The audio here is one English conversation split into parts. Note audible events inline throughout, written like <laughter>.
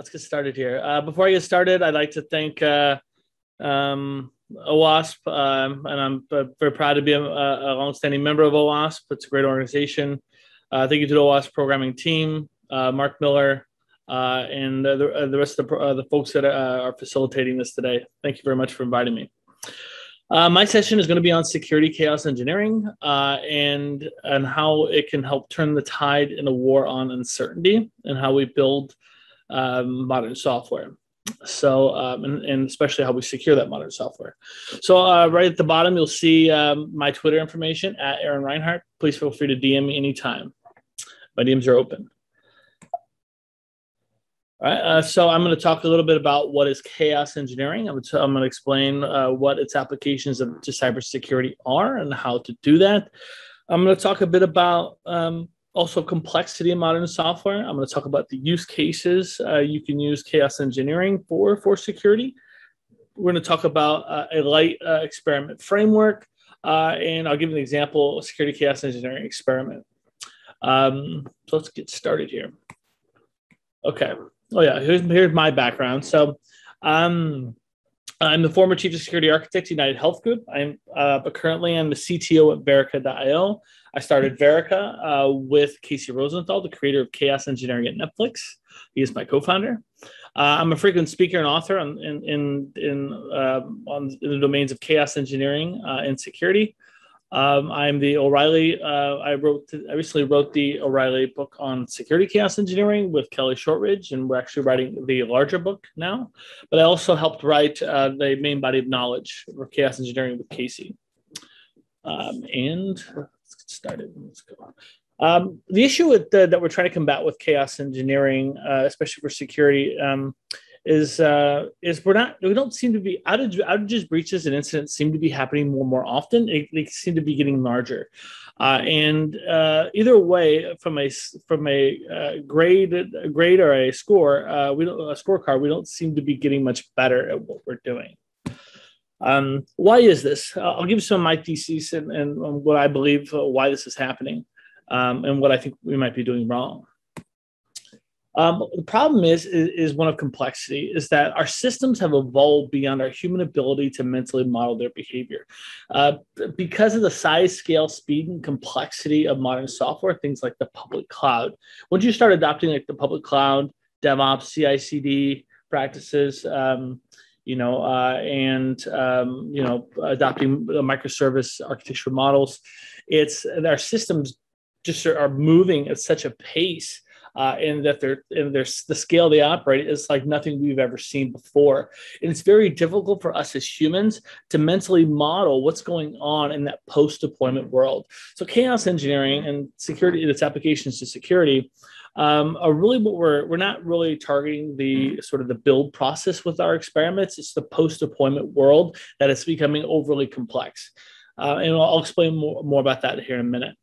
let's get started here. Uh, before I get started, I'd like to thank uh, um, OWASP, um, and I'm uh, very proud to be a, a longstanding member of OWASP. It's a great organization. Uh, thank you to the OWASP programming team, uh, Mark Miller, uh, and the, the rest of the, the folks that are facilitating this today. Thank you very much for inviting me. My session is going to be on security chaos engineering and and how it can help turn the tide in a war on uncertainty and how we build um, modern software. So um, and, and, especially how we secure that modern software. So uh, right at the bottom, you'll see um, my Twitter information at Aaron Rinehart. Please feel free to DM me anytime. My DMs are open. All right, uh, so I'm going to talk a little bit about what is chaos engineering. I'm, t- I'm going to explain uh, what its applications to cybersecurity are and how to do that. I'm going to talk a bit about um, also complexity in modern software. I'm going to talk about the use cases uh, you can use chaos engineering for for security. We're going to talk about uh, a light uh, experiment framework, uh, and I'll give an example: security chaos engineering experiment. Um, so let's get started here. Okay. Oh yeah, here's here's my background. So, um, I'm the former chief of security architect United Health Group. I'm uh, but currently I'm the CTO at Verica.io. I started Verica uh, with Casey Rosenthal, the creator of Chaos Engineering at Netflix. He is my co-founder. Uh, I'm a frequent speaker and author on, in in in, uh, on in the domains of chaos engineering uh, and security. Um, I'm the O'Reilly. Uh, I wrote. I recently wrote the O'Reilly book on security chaos engineering with Kelly Shortridge, and we're actually writing the larger book now. But I also helped write uh, the main body of knowledge for chaos engineering with Casey. Um, and let's get started. Let's go. Um, the issue with the, that we're trying to combat with chaos engineering, uh, especially for security, um, is uh, is we're not we don't seem to be outage, outages, breaches, and incidents seem to be happening more and more often. They, they seem to be getting larger, uh, and uh, either way, from a from a uh, grade a grade or a score, uh, we don't a scorecard, we don't seem to be getting much better at what we're doing. Um, why is this? I'll give you some of my theses and, and what I believe uh, why this is happening, um, and what I think we might be doing wrong. Um, the problem is, is, is one of complexity. Is that our systems have evolved beyond our human ability to mentally model their behavior, uh, because of the size, scale, speed, and complexity of modern software. Things like the public cloud. Once you start adopting like the public cloud, DevOps, CI/CD practices, um, you know, uh, and um, you know, adopting microservice architecture models, it's our systems just are moving at such a pace uh, and that they're and there's the scale they operate is like nothing we've ever seen before. And it's very difficult for us as humans to mentally model what's going on in that post-deployment world. So chaos engineering and security, its applications to security. Um, are really what we're we're not really targeting the sort of the build process with our experiments. It's the post deployment world that is becoming overly complex, uh, and I'll, I'll explain more, more about that here in a minute.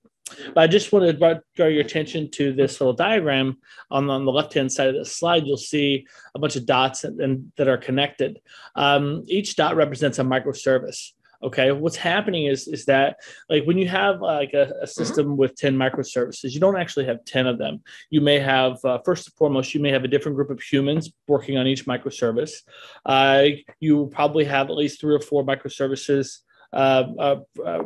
But I just wanted to draw your attention to this little diagram on, on the left-hand side of the slide. You'll see a bunch of dots and, and that are connected. Um, each dot represents a microservice. Okay, what's happening is is that like when you have like a, a system with ten microservices, you don't actually have ten of them. You may have uh, first and foremost, you may have a different group of humans working on each microservice. Uh, you probably have at least three or four microservices uh, uh, uh,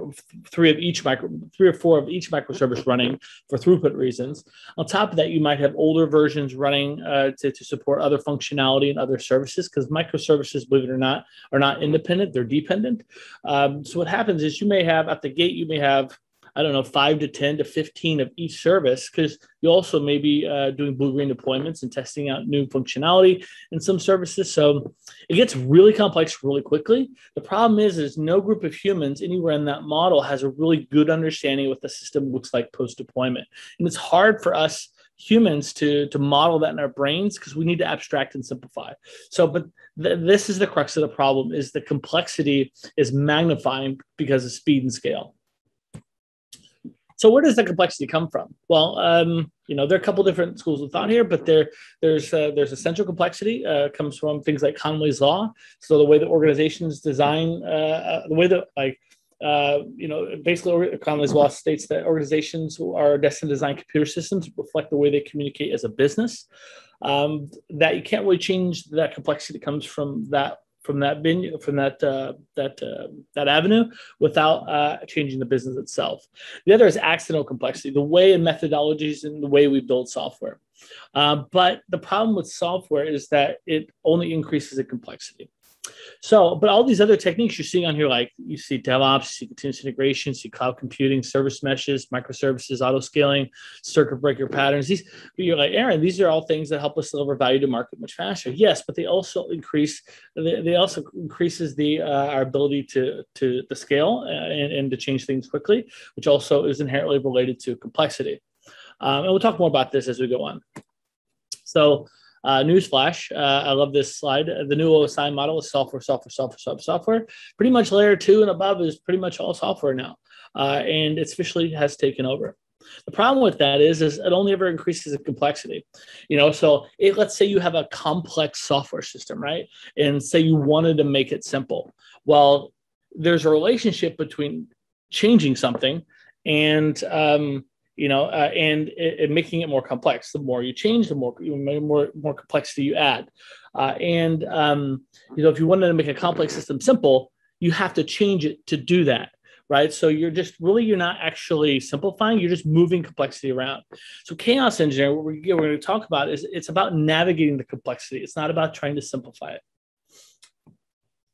three of each micro, three or four of each microservice running for throughput reasons. On top of that, you might have older versions running uh, to, to support other functionality and other services because microservices, believe it or not, are not independent; they're dependent. Um, so what happens is you may have at the gate, you may have I don't know, five to 10 to 15 of each service, because you also may be uh, doing blue green deployments and testing out new functionality in some services. So it gets really complex really quickly. The problem is, is no group of humans anywhere in that model has a really good understanding of what the system looks like post deployment. And it's hard for us humans to to model that in our brains because we need to abstract and simplify so but th- this is the crux of the problem is the complexity is magnifying because of speed and scale so where does the complexity come from? Well, um, you know, there are a couple different schools of thought here, but there there's uh, there's essential complexity uh, comes from things like Conway's law. So the way that organizations design, uh, uh, the way that like uh, you know, basically, Conway's law states that organizations are destined to design computer systems reflect the way they communicate as a business. Um, that you can't really change that complexity that comes from that from that venue from that uh, that uh, that avenue without uh, changing the business itself. The other is accidental complexity, the way and methodologies and the way we build software. Uh, but the problem with software is that it only increases in complexity. So, but all these other techniques you're seeing on here, like you see DevOps, you see continuous integration, see cloud computing, service meshes, microservices, auto scaling, circuit breaker patterns. These, you're like, Aaron, these are all things that help us deliver value to market much faster. Yes, but they also increase, they, they also increases the uh, our ability to to the scale uh, and, and to change things quickly, which also is inherently related to complexity. Um, and we'll talk more about this as we go on. So uh, newsflash, uh, I love this slide. The new OSI model is software, software, software, software, software. Pretty much layer two and above is pretty much all software now. Uh, and it officially has taken over. The problem with that is, is it only ever increases the complexity. You know, so let's say you have a complex software system, right? And say you wanted to make it simple. Well, there's a relationship between changing something and um, you know, uh, and, and making it more complex. The more you change, the more more more complexity you add. Uh, and um, you know, if you wanted to make a complex system simple, you have to change it to do that, right? So you're just really you're not actually simplifying; you're just moving complexity around. So chaos engineering, what we're, we're going to talk about is it's about navigating the complexity. It's not about trying to simplify it.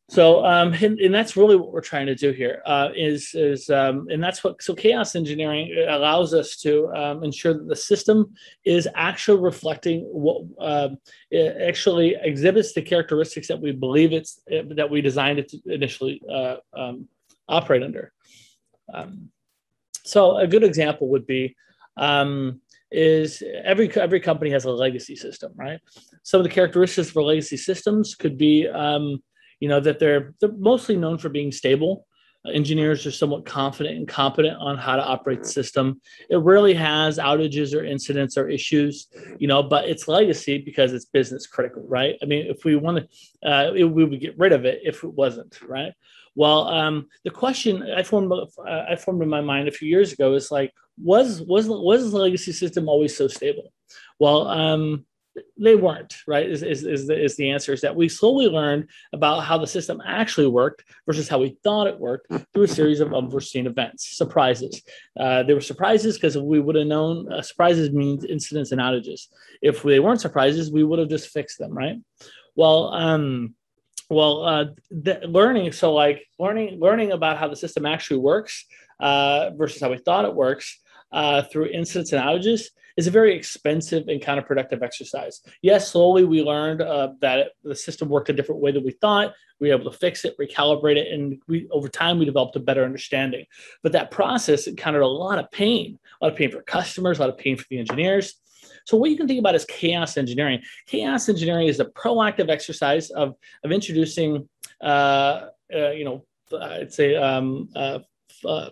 So, um, and, and, that's really what we're trying to do here. Uh, is is um, and that's what so chaos engineering allows us to um, ensure that the system is actually reflecting what uh, it actually exhibits the characteristics that we believe it's that we designed it to initially uh, um, operate under. Um, so, a good example would be is every every company has a legacy system, right? Some of the characteristics of legacy systems could be um, you know that they're they're mostly known for being stable. Engineers are somewhat confident and competent on how to operate the system. It rarely has outages or incidents or issues you know but it's legacy because it's business critical right? I mean if we want to uh, we would get rid of it if it wasn't right? Well um, the question i formed uh, i formed in my mind a few years ago is like was was was the legacy system always so stable? Well um, they weren't right is, is, is, the, is the answer is that we slowly learned about how the system actually worked versus how we thought it worked through a series of unforeseen events surprises. Uh, there were surprises because we would have known uh, surprises means incidents and outages. If they weren't surprises we would have just fixed them right? Well um, well uh, learning so like learning learning about how the system actually works uh, versus how we thought it works uh, through incidents and outages is a very expensive and counterproductive exercise. Yes, slowly we learned uh, that the system worked a different way than we thought. We were able to fix it, recalibrate it, and we over time we developed a better understanding. But that process encountered a lot of pain, a lot of pain for customers, a lot of pain for the engineers. So what you can think about is chaos engineering. Chaos engineering is a proactive exercise of, of introducing, uh, uh, you know, I'd say um, uh, uh,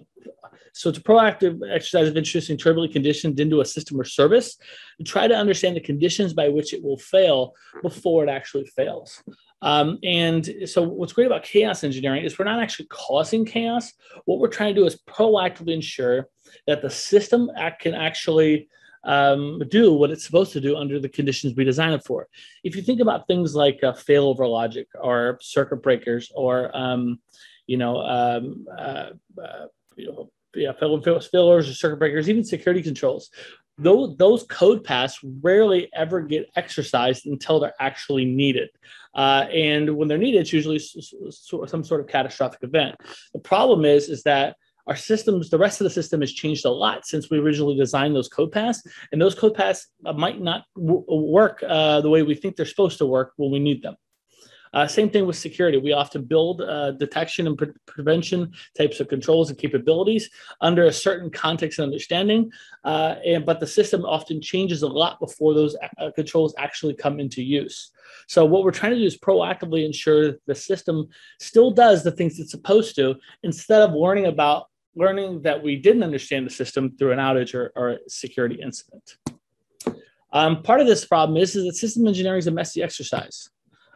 so it's a proactive exercise of introducing turbulent conditions into a system or service to try to understand the conditions by which it will fail before it actually fails. Um, and so what's great about chaos engineering is we're not actually causing chaos. What we're trying to do is proactively ensure that the system can actually um, do what it's supposed to do under the conditions we design it for. If you think about things like uh, failover logic or circuit breakers or um, you know, um, uh, uh, you know, yeah, fillers or circuit breakers, even security controls. Those, those code paths rarely ever get exercised until they're actually needed. Uh, and when they're needed, it's usually some sort of catastrophic event. The problem is, is that our systems, the rest of the system has changed a lot since we originally designed those code paths, and those code paths might not w- work uh, the way we think they're supposed to work when we need them. Uh, same thing with security. We often build uh, detection and pre- prevention types of controls and capabilities under a certain context and understanding, uh, and but the system often changes a lot before those uh, controls actually come into use. So what we're trying to do is proactively ensure the system still does the things it's supposed to, instead of learning about learning that we didn't understand the system through an outage or, or a security incident. Um, part of this problem is, is that system engineering is a messy exercise.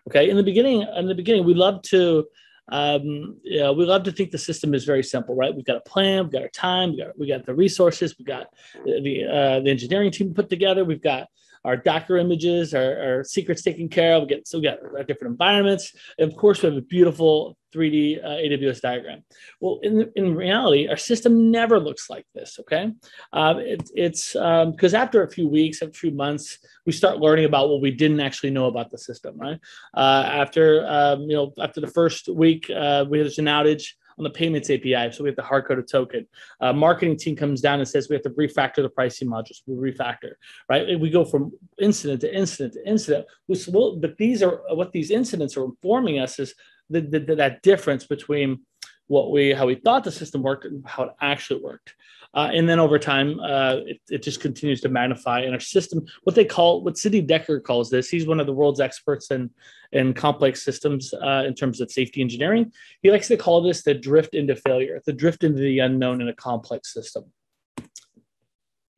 Okay, in the beginning, in the beginning, we love to um, yeah, we love to think the system is very simple, right? We've got a plan, we've got our time, we got we got the resources, we got the uh, the engineering team put together, we've got our Docker images, our, our secrets taken care of. We get so we got our different environments, and of course we have a beautiful 3D uh, AWS diagram. Well, in, in reality, our system never looks like this. Okay, um, it, it's because um, after a few weeks, a few months, we start learning about what we didn't actually know about the system. Right uh, after um, you know after the first week, uh, we had an outage on the payments API. So we have to hard code a token. Uh, marketing team comes down and says we have to refactor the pricing modules. We refactor, right? We go from incident to incident to incident. But these are what these incidents are informing us is the, the, that difference between what we how we thought the system worked and how it actually worked. Uh, and then over time, uh, it, it, just continues to magnify. And our system, what they call, what Sidney Dekker calls this, he's one of the world's experts in, in complex systems uh, in terms of safety engineering. He likes to call this the drift into failure, the drift into the unknown in a complex system.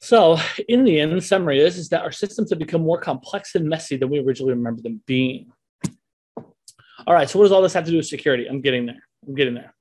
So, in the end, the summary is, is that our systems have become more complex and messy than we originally remember them being. All right, so what does all this have to do with security? I'm getting there. I'm getting there.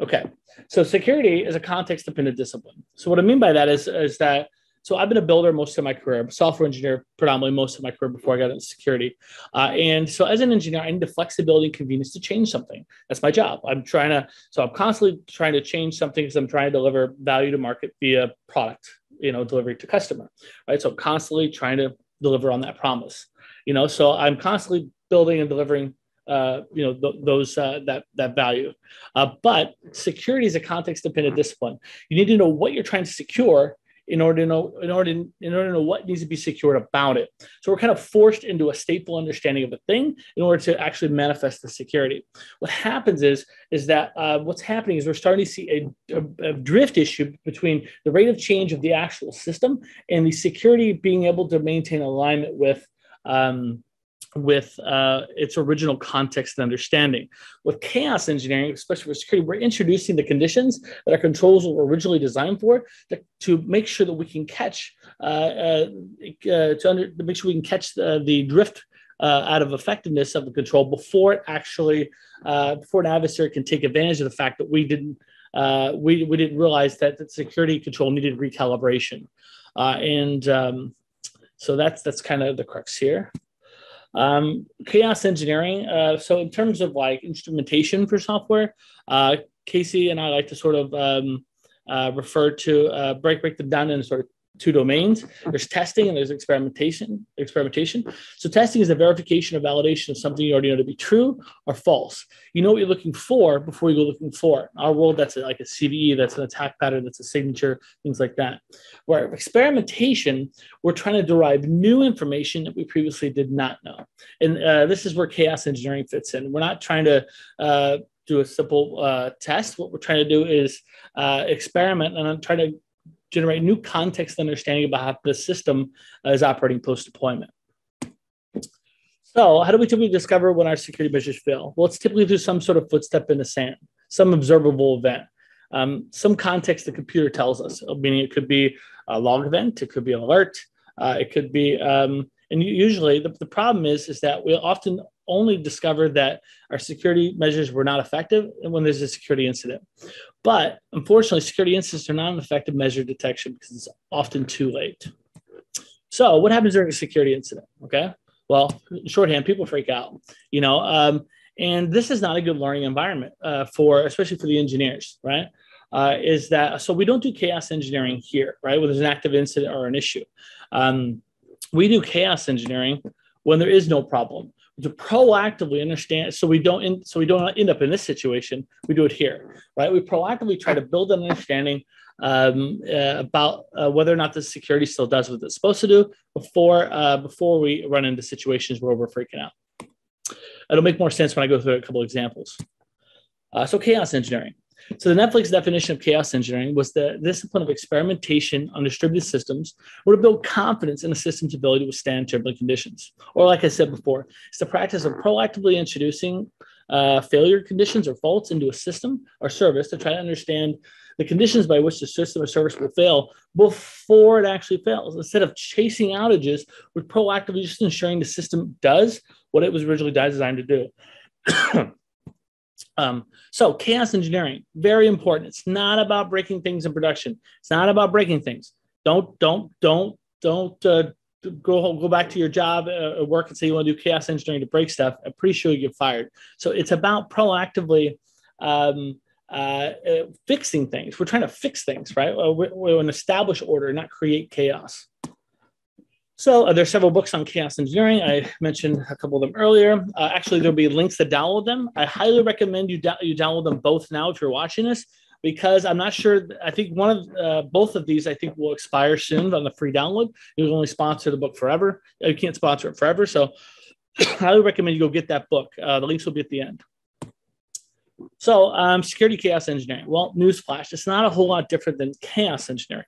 Okay, so security is a context dependent discipline. So what I mean by that is, is that so I've been a builder most of my career, software engineer predominantly most of my career before I got into security. Uh, and so as an engineer, I need the flexibility and convenience to change something. That's my job. I'm trying to, so I'm constantly trying to change something because I'm trying to deliver value to market via product, you know, delivery to customer, right? So constantly trying to deliver on that promise, you know, so I'm constantly building and delivering uh, you know th- those uh, that that value. Uh, but security is a context dependent discipline. You need to know what you're trying to secure in order to know in order to, in order to know what needs to be secured about it. So we're kind of forced into a stateful understanding of a thing in order to actually manifest the security. What happens is is that uh, what's happening is we're starting to see a, a, a, drift issue between the rate of change of the actual system and the security being able to maintain alignment with um, with uh, its original context and understanding. With chaos engineering, especially for security, we're introducing the conditions that our controls were originally designed for to, to make sure that we can catch, uh, uh, uh to, under, to, make sure we can catch the, the drift uh, out of effectiveness of the control before it actually, uh, before an adversary can take advantage of the fact that we didn't, we, we didn't realize that the security control needed recalibration. and um, so that's, that's kind of the crux here. Um, chaos engineering. Uh, so in terms of like instrumentation for software, uh, Casey and I like to sort of um, uh, refer to uh, break break them down in sort of two domains. There's testing and there's experimentation. Experimentation. So testing is the verification or validation of something you already know to be true or false. You know what you're looking for before you go looking for it. In our world, that's like a CVE, that's an attack pattern, that's a signature, things like that. Where experimentation, we're trying to derive new information that we previously did not know. And uh, this is where chaos engineering fits in. We're not trying to uh, do a simple uh, test. What we're trying to do is uh, experiment and I'm trying to generate new context understanding about how the system uh, is operating post deployment. So, how do we typically discover when our security measures fail? Well, it's typically through some sort of footstep in the sand, some observable event, um, some context the computer tells us, meaning it could be a log event, it could be an alert, uh, it could be, um, and usually the, the problem is, is that we often only discover that our security measures were not effective when there's a security incident. But unfortunately, security incidents are not an effective measure of detection because it's often too late. So, what happens during a security incident? Okay. Well, shorthand, people freak out, you know, um, and this is not a good learning environment uh, for, especially for the engineers, right? Uh, is that so we don't do chaos engineering here, right? When there's an active incident or an issue. Um, we do chaos engineering when there is no problem to proactively understand so we don't in, so we don't end up in this situation we do it here right? We proactively try to build an understanding um, uh, about uh, whether or not the security still does what it's supposed to do before uh, before we run into situations where we're freaking out. It'll make more sense when i go through a couple examples. Uh, so chaos engineering so the Netflix definition of chaos engineering was the discipline of experimentation on distributed systems or to build confidence in a system's ability to withstand turbulent conditions. Or like I said before, it's the practice of proactively introducing uh, failure conditions or faults into a system or service to try to understand the conditions by which the system or service will fail before it actually fails. Instead of chasing outages, we're proactively just ensuring the system does what it was originally designed to do. <clears throat> Um, so chaos engineering, very important. It's not about breaking things in production. It's not about breaking things. Don't don't don't don't uh, go go back to your job uh, work and say you want to do chaos engineering to break stuff. I'm pretty sure you get fired. So it's about proactively um, uh, uh, fixing things. We're trying to fix things, right? We're, we're an established order, not create chaos. So uh, there's several books on chaos engineering. I mentioned a couple of them earlier. Uh, actually, there'll be links to download them. I highly recommend you, you download them both now if you're watching this, because I'm not sure. I think one of uh, both of these I think will expire soon on the free download. You can only sponsor the book forever. You can't sponsor it forever. So I <clears throat> highly recommend you go get that book. Uh, the links will be at the end. So um, security chaos engineering. Well, newsflash, it's not a whole lot different than chaos engineering.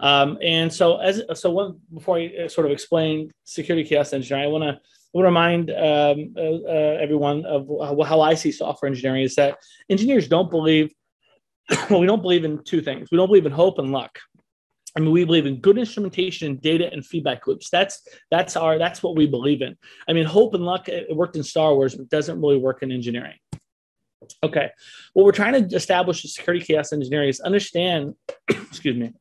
Um, and so, as so, one before I uh, sort of explain security chaos engineering, I want to remind um, uh, uh, everyone of how I see software engineering is that engineers don't believe. <coughs> well, we don't believe in two things. We don't believe in hope and luck. I mean, we believe in good instrumentation, data, and feedback loops. That's that's our that's what we believe in. I mean, hope and luck it worked in Star Wars, but doesn't really work in engineering. Okay, what we're trying to establish with security chaos engineering is understand, <coughs> excuse me,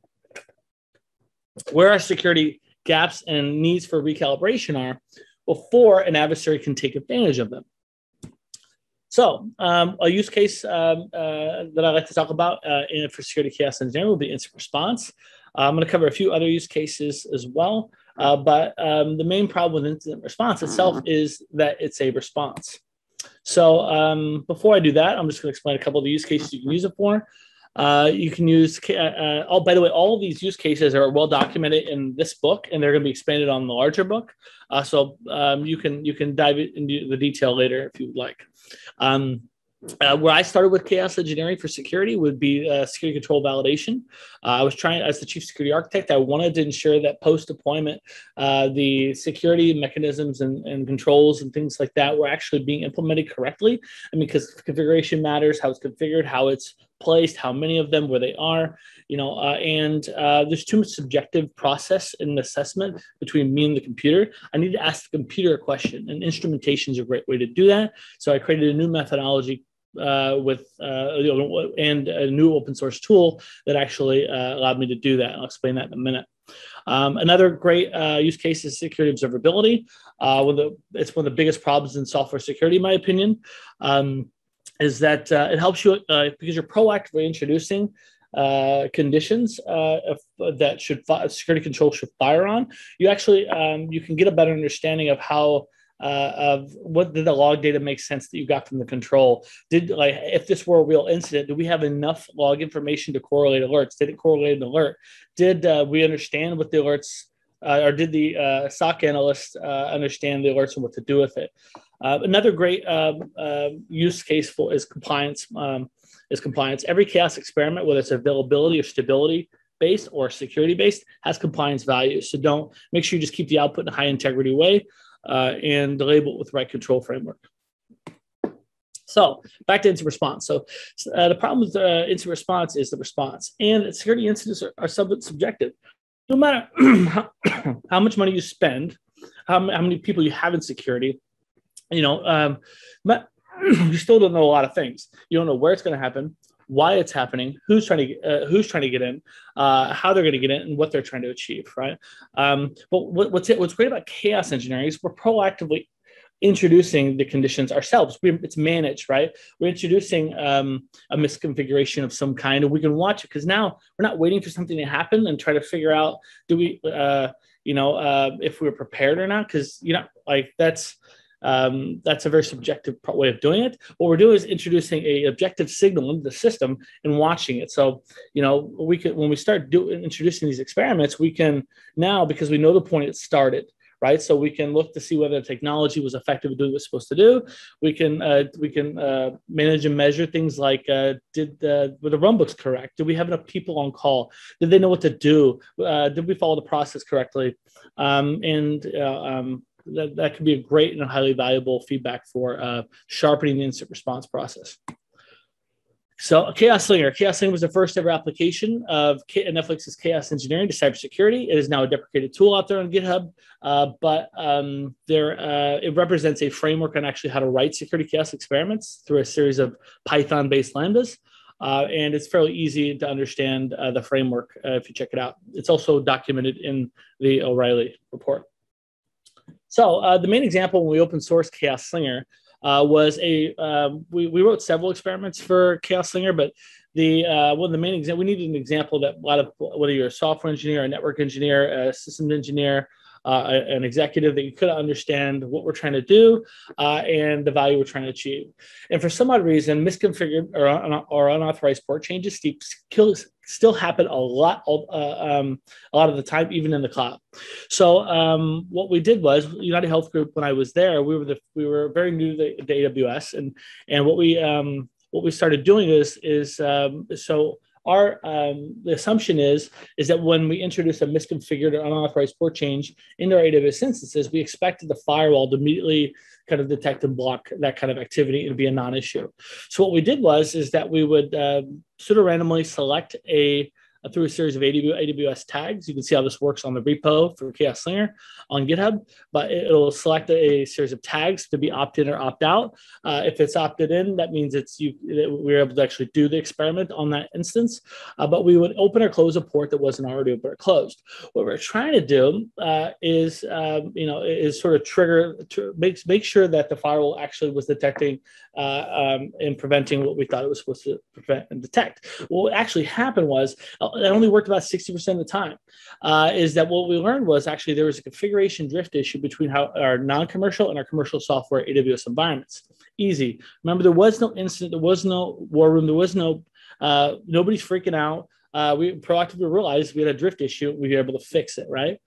where our security gaps and needs for recalibration are before an adversary can take advantage of them. So, um, a use case um, uh, that I like to talk about uh, in, for security chaos engineering will be incident response. Uh, I'm going to cover a few other use cases as well, uh, but um, the main problem with incident response itself is that it's a response. So, um, before I do that, I'm just going to explain a couple of the use cases you can use it for. Uh, you can use, uh, uh, oh, by the way, all of these use cases are well documented in this book, and they're going to be expanded on the larger book. Uh, so um, you can you can dive into the detail later if you would like. Um, uh, where I started with chaos engineering for security would be uh, security control validation. Uh, I was trying, as the chief security architect, I wanted to ensure that post deployment, uh, the security mechanisms and, and, controls and things like that were actually being implemented correctly. I mean, because configuration matters, how it's configured, how it's placed, how many of them, where they are, you know, uh, and uh, there's too much subjective process in assessment between me and the computer. I need to ask the computer a question, and instrumentation is a great way to do that. So I created a new methodology uh, with uh, and a new open source tool that actually uh, allowed me to do that. I'll explain that in a minute. Um, another great uh, use case is security observability. Uh, one the, it's one of the biggest problems in software security, in my opinion. Um, is that uh, it helps you uh, because you're proactively introducing uh, conditions uh, if, that should security control should fire on. You actually um, you can get a better understanding of how uh, of what did the log data make sense that you got from the control? Did like if this were a real incident, do we have enough log information to correlate alerts? Did it correlate an alert? Did uh, we understand what the alerts uh, or did the uh, SOC analyst uh, understand the alerts and what to do with it? Uh, another great uh, use case for is compliance. Um, is compliance. Every chaos experiment, whether it's availability or stability based or security based, has compliance value. So don't make sure you just keep the output in a high integrity way uh, and label it with the right control framework. So back to incident response. So uh, the problem with incident response is the response, and security incidents are, are somewhat subjective. No matter <clears throat> how, how, much money you spend, how, how, many people you have in security, you know, um, but <clears throat> you still don't know a lot of things. You don't know where it's going to happen, why it's happening, who's trying to uh, who's trying to get in, uh, how they're going to get in, and what they're trying to achieve. Right. Um, but what, what's it, what's great about chaos engineering is we're proactively introducing the conditions ourselves. We, it's managed, right? We're introducing um, a misconfiguration of some kind, and we can watch it because now we're not waiting for something to happen and try to figure out do we, uh, you know, uh, if we are prepared or not. Because you know, like that's um, that's a very subjective way of doing it. What we're doing is introducing a objective signal into the system and watching it. So, you know, we can when we start doing introducing these experiments, we can now because we know the point it started, right? So we can look to see whether the technology was effective at doing what it's supposed to do. We can uh, we can uh, manage and measure things like uh, did the were the runbooks correct? Did we have enough people on call? Did they know what to do? Uh, did we follow the process correctly? Um, and uh, um, that, that could be a great and highly valuable feedback for uh, sharpening the incident response process. So ChaoSlingr. Chaos Slinger was the first ever application of Netflix's Chaos Engineering to cybersecurity. It is now a deprecated tool out there on GitHub, uh, but um, there uh, it represents a framework on actually how to write security chaos experiments through a series of Python-based lambdas. Uh, and it's fairly easy to understand uh, the framework uh, if you check it out. It's also documented in the O'Reilly report. So uh, the main example when we open source ChaoSlingr uh, was a um, we, we wrote several experiments for ChaoSlingr, but the uh, one of the main example we needed an example that a lot of whether you're a software engineer, a network engineer, a systems engineer, uh, an executive that you could understand what we're trying to do uh, and the value we're trying to achieve. And for some odd reason, misconfigured or, or unauthorized port changes still, still happen a lot, uh, um, a lot of the time, even in the cloud. So um, what we did was United Health Group. When I was there, we were the, we were very new to, the, to AWS, and and what we um, what we started doing is is um, so our um, the assumption is is that when we introduce a misconfigured or unauthorized port change into our AWS instances, we expected the firewall to immediately kind of detect and block that kind of activity and be a non-issue. So what we did was is that we would um, pseudo randomly select a through a series of AWS tags. You can see how this works on the repo for ChaoSlingr on GitHub, but it'll select a series of tags to be opt in or opt out. Uh, if it's opted in, that means it's you. We're able to actually do the experiment on that instance. Uh, but we would open or close a port that wasn't already open or closed. What we're trying to do uh, is, um, you know, is sort of trigger to make make sure that the firewall actually was detecting uh, um, and preventing what we thought it was supposed to prevent and detect. What actually happened was that only worked about 60% of the time. Uh, is that what we learned was actually there was a configuration drift issue between how our non-commercial and our commercial software AWS environments. Easy. Remember, there was no incident, there was no war room, there was no uh, nobody's freaking out. Uh, we proactively realized we had a drift issue. We were able to fix it, right?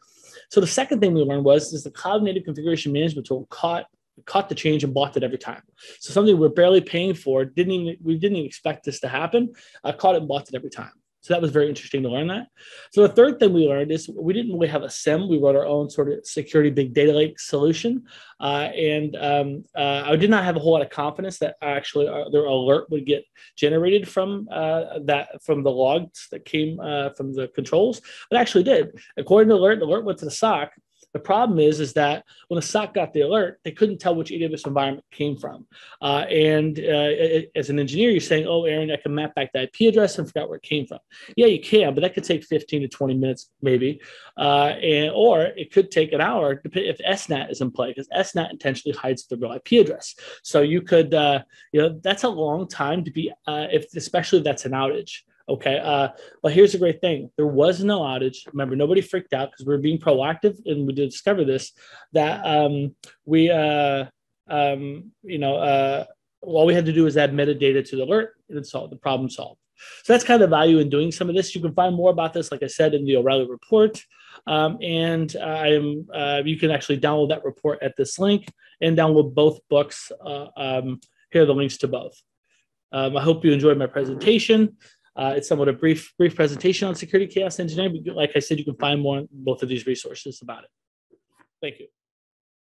So the second thing we learned was is the cloud native configuration management tool caught caught the change and bought it every time. So something we're barely paying for, didn't even, we didn't even expect this to happen, uh, caught it and bought it every time. So that was very interesting to learn that. So the third thing we learned is we didn't really have a SIEM. We wrote our own sort of security big data lake solution, uh, and um, uh, I did not have a whole lot of confidence that actually uh, their alert would get generated from uh, that from the logs that came uh, from the controls, but actually did. According to alert, the alert went to the SOC, the problem is, is that when the SOC got the alert, they couldn't tell which AWS environment came from. Uh, and uh, it, as an engineer, you're saying, "Oh, Aaron, I can map back the IP address and forget where it came from." Yeah, you can, but that could take 15 to 20 minutes, maybe, uh, and or it could take an hour if SNAT is in play, because SNAT intentionally hides the real IP address. So you could, uh, you know, that's a long time to be, uh, if especially if that's an outage. Okay. Uh, but here's the great thing there was no outage. Remember, nobody freaked out because we were being proactive and we did discover this that um, we, uh, um, you know, uh, all we had to do was add metadata to the alert and it solved the problem solved. So that's kind of the value in doing some of this. You can find more about this, like I said, in the O'Reilly report. Um, and I am, uh, you can actually download that report at this link and download both books. Uh, um, here are the links to both. Um, I hope you enjoyed my presentation. Uh, it's somewhat a brief brief presentation on security chaos engineering. But like I said, you can find more on both of these resources about it. Thank you.